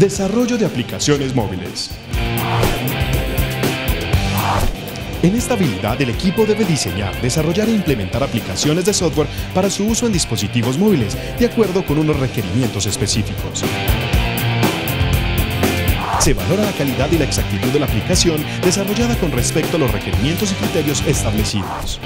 Desarrollo de aplicaciones móviles. En esta habilidad, el equipo debe diseñar, desarrollar e implementar aplicaciones de software para su uso en dispositivos móviles, de acuerdo con unos requerimientos específicos. Se valora la calidad y la exactitud de la aplicación desarrollada con respecto a los requerimientos y criterios establecidos.